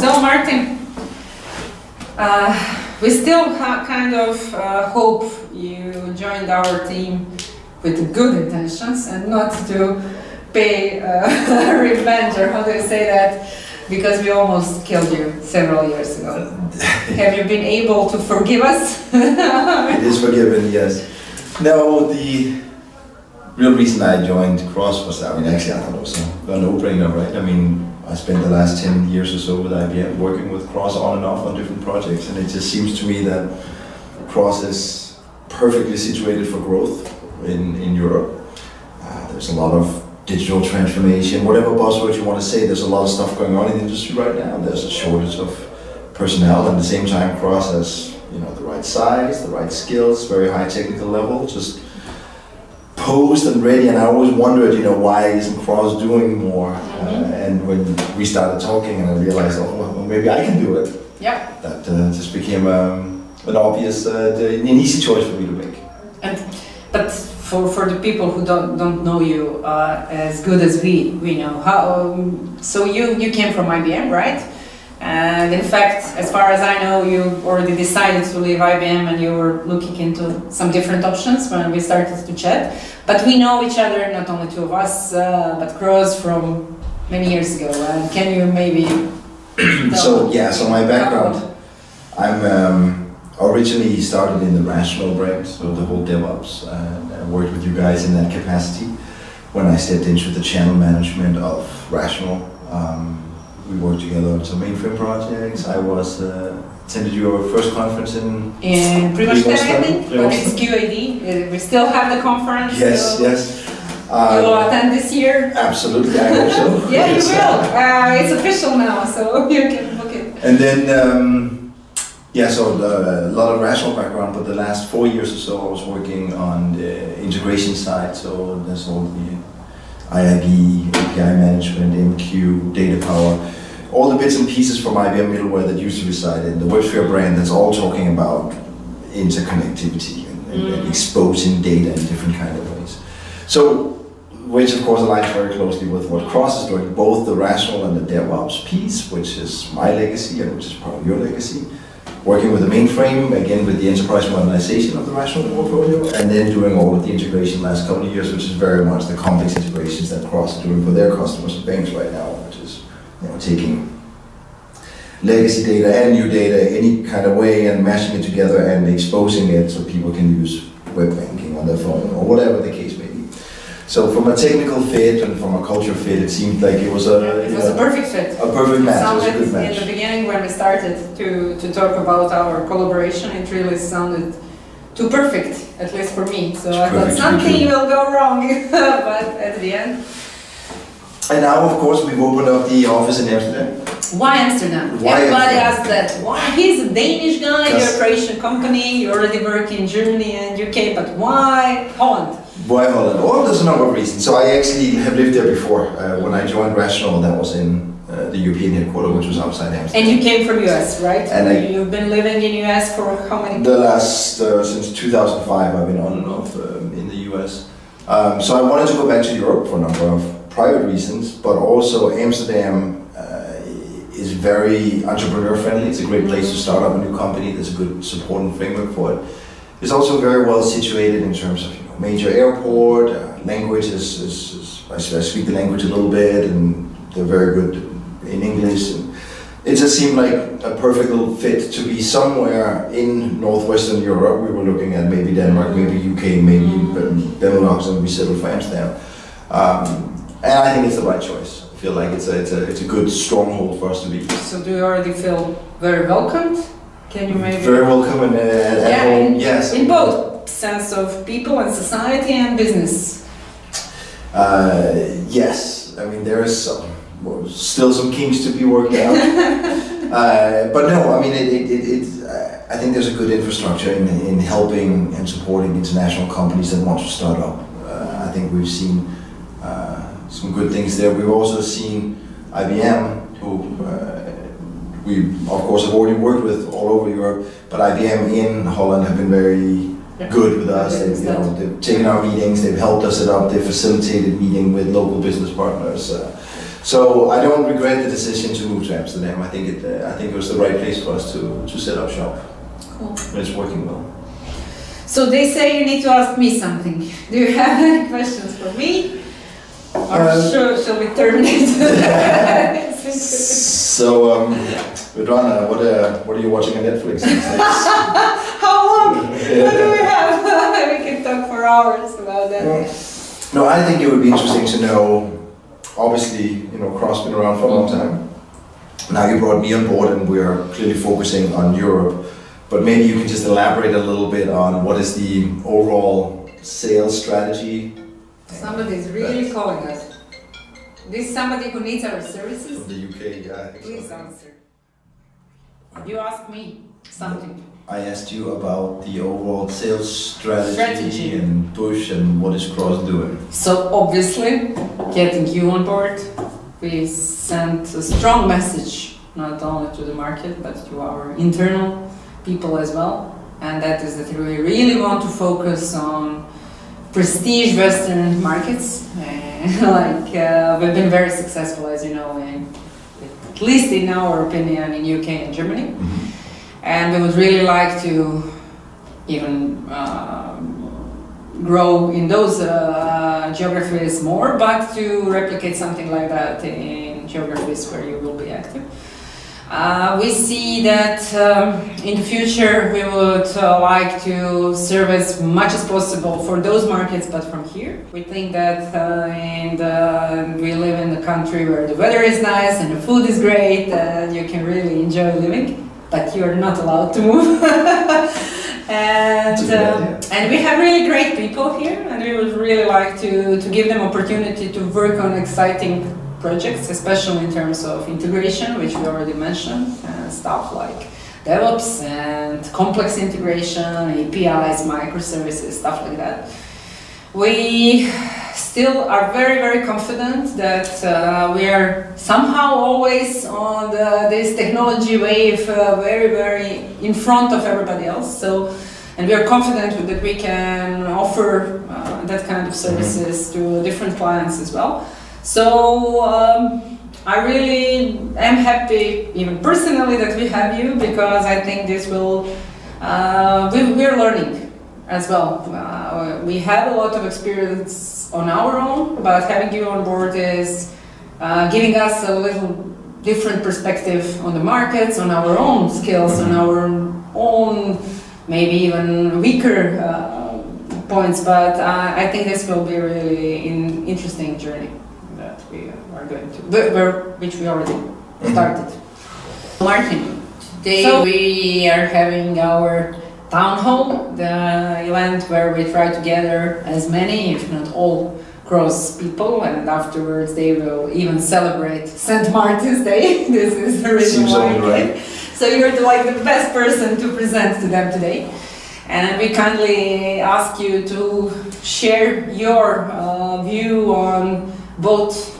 So, Martin, uh, we still kind of uh, hope you joined our team with good intentions and not to pay uh, revenge, or how do you say that? Because we almost killed you several years ago. Have you been able to forgive us? it is forgiven, yes. No, the real reason I joined CROZ was, I mean, actually, I thought it was a, a no-brainer, right? I mean, I spent the last 10 years or so with IBM working with CROZ on and off on different projects, and it just seems to me that CROZ is perfectly situated for growth in, in Europe. Uh, there's a lot of digital transformation, whatever buzzword you want to say, there's a lot of stuff going on in the industry right now. There's a shortage of personnel, and at the same time, CROZ has you know the right size, the right skills, very high technical level, just posed and ready. And I always wondered, you know, why isn't CROZ doing more? Mm-hmm. Uh, and when we started talking, and I realized, oh, well, maybe I can do it. Yeah. That uh, just became um, an obvious, uh, an easy choice for me to make. And but for, for the people who don't don't know you uh, as good as we we know how um, so you you came from IBM right and in fact as far as I know you already decided to leave IBM and you were looking into some different options when we started to chat but we know each other not only two of us uh, but CROZ from many years ago and can you maybe so yeah so my background I'm um, originally started in the Rational brand, so the whole DevOps, and I worked with you guys in that capacity. When I stepped into the channel management of Rational, um, we worked together on some mainframe projects. I was uh, attended your first conference in in Primosten, I think, but it's QAD. Uh, we still have the conference. Yes, so yes. Um, you will attend this year? Absolutely, I hope so. yeah, you will. Uh, it's official now, so you can book it. And then. Um, yeah, so the, a lot of rational background, but the last four years or so I was working on the integration side, so there's all the IIB, API management, MQ, DataPower, all the bits and pieces from IBM middleware that used to reside in the WebSphere brand that's all talking about interconnectivity and, and, mm. and exposing data in different kind of ways. So, which of course aligns very closely with what CROZ is doing, both the rational and the DevOps piece, which is my legacy and which is part of your legacy working with the mainframe, again with the enterprise modernization of the rational portfolio, and then doing all of the integration last couple of years, which is very much the complex integrations that CROZ is doing for their customers and banks right now, you know, taking legacy data and new data any kind of way and mashing it together and exposing it so people can use web banking on their phone or whatever the case may be. So from a technical fit and from a culture fit, it seemed like it was a it was know, a perfect fit. A perfect match. Was a match. In the beginning, when we started to to talk about our collaboration, it really sounded too perfect, at least for me. So I thought something will go wrong, but at the end. And now, of course, we've opened up the office in Amsterdam. Why Amsterdam? Why Everybody asks that. Why? He's a Danish guy, you're a Croatian company, you already work in Germany and UK, but why Holland? Why Holland? Well, there's a number of reasons. So I actually have lived there before. Uh, when I joined Rational, that was in uh, the European headquarters, which was outside Amsterdam. And you came from US, right? And I, you've been living in US for how many? The last uh, since 2005, I've been on and off um, in the US. Um, so I wanted to go back to Europe for a number of private reasons, but also Amsterdam uh, is very entrepreneur friendly. It's a great place to start up a new company. There's a good support and framework for it. It's also very well situated in terms of major airport. Uh, language is, is, is I, I, speak the language a little bit, and they're very good in English. And it just seemed like a perfect little fit to be somewhere in northwestern Europe. We were looking at maybe Denmark, maybe UK, maybe Benelux, and we settled for Amsterdam. Um, and I think it's the right choice. I feel like it's a, it's a, it's a good stronghold for us to be. So do you already feel very welcomed? Can you maybe very welcome and uh, at yeah, home? In, yes, in both sense of people and society and business? Uh, yes, I mean there is some, still some kinks to be worked out. uh, but no, I mean it. it, it, it I think there's a good infrastructure in, in helping and supporting international companies that want to start up. Uh, I think we've seen some good things there. We've also seen IBM, who uh, we of course have already worked with all over Europe, but IBM in Holland have been very good with us. They've, you know, they've taken our meetings, they've helped us set up, they've facilitated meeting with local business partners. Uh, So I don't regret the decision to move to Amsterdam. I think it, uh, I think it was the right place for us to, to set up shop. Cool. And it's working well. So they say you need to ask me something. Do you have any questions for me? Um, shall, shall we terminate? So, um, Vedrana, what, uh, what are you watching on Netflix? How long? What do we have? we can talk for hours about that. No, I think it would be interesting to know. Obviously, you know, CROZ been around for a long time. Now you brought me on board, and we are clearly focusing on Europe. But maybe you can just elaborate a little bit on what is the overall sales strategy Somebody's really calling us. This somebody who needs our services? from the UK. Yeah, I think Please so. answer. You asked me something. I asked you about the overall sales strategy, Strategy. and push and what is CROZ doing. So obviously, getting you on board, we sent a strong message not only to the market but to our internal people as well, and that is that we really want to focus on prestige Western markets. Uh, like uh, we've been very successful, as you know, in at least in our opinion, in UK and Germany, and we would really like to even. um grow in those uh, geographies more, but to replicate something like that in geographies where you will be active. Uh, we see that um, in the future we would uh, like to serve as much as possible for those markets, but from here. We think that uh, in the, we live in a country where the weather is nice and the food is great and you can really enjoy living, but you're not allowed to move. and um, and we have really great people here, and we would really like to, to give them opportunity to work on exciting projects, especially in terms of integration, which we already mentioned, and stuff like DevOps and complex integration, APIs, microservices, stuff like that. We still are very, very confident that uh, we are somehow always on the, this technology wave, uh, very, very in front of everybody else. So, and we are confident that we can offer uh, that kind of services to different clients as well. So, um, I really am happy, even personally, that we have you because I think this will. Uh, we, we're learning as well. Uh, we have a lot of experience on our own, but having you on board is uh, giving us a little different perspective on the markets, on our own skills, on our own maybe even weaker uh, points. But uh, I think this will be really in, interesting journey that we are going to, but we're- which we already started. Martin, today we are having our town hall, the event where we try to gather as many, if not all, CROZ people, and afterwards they will even celebrate St. Martin's Day. this is the reason Seems why. right. So you're the, like the best person to present to them today. And we kindly ask you to share your uh, view on both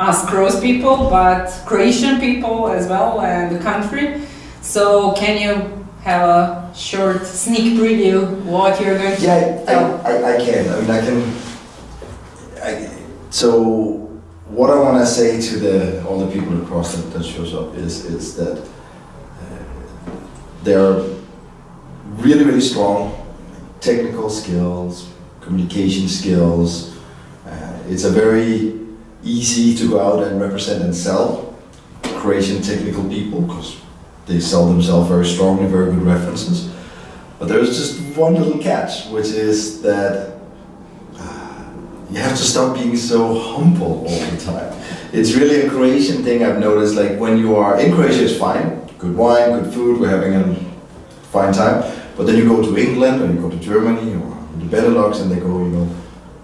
us CROZ people, but Croatian people as well, and the country. So can you have a short sneak preview what you're going to Yeah, tell? I, I, I can. I mean, I can. I, so, what I want to say to the all the people across that, that shows up is is that uh, they're really really strong technical skills, communication skills. Uh, it's a very easy to go out and represent and sell Croatian technical people because they sell themselves very strongly, very good references. But there's just one little catch, which is that uh, you have to stop being so humble all the time. It's really a Croatian thing I've noticed. Like when you are in Croatia, it's fine, good wine, good food, we're having a fine time. But then you go to England or you go to Germany or the Benelux, and they go, you know,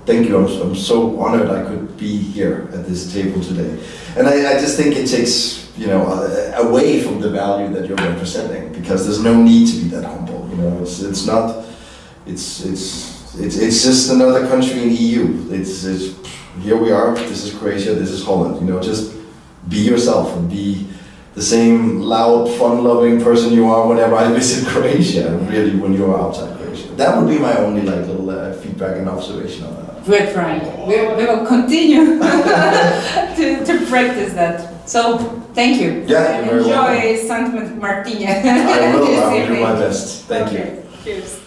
thank you, I'm, I'm so honored I could be here at this table today. And I, I just think it takes, you know, away from the value that you're representing because there's no need to be that humble. You know, it's it's not, it's it's it's it's just another country in the EU. It's, it's here we are. This is Croatia. This is Holland. You know, just be yourself and be the same loud, fun-loving person you are whenever I visit Croatia. Really, when you're outside Croatia. That would be my only like little uh, feedback and observation on that. Great, Frank. We, we will continue to, to practice that. So, thank you. Yeah, and you're very enjoy Sant Martin. I will, I will do my best. Thank you. Cheers.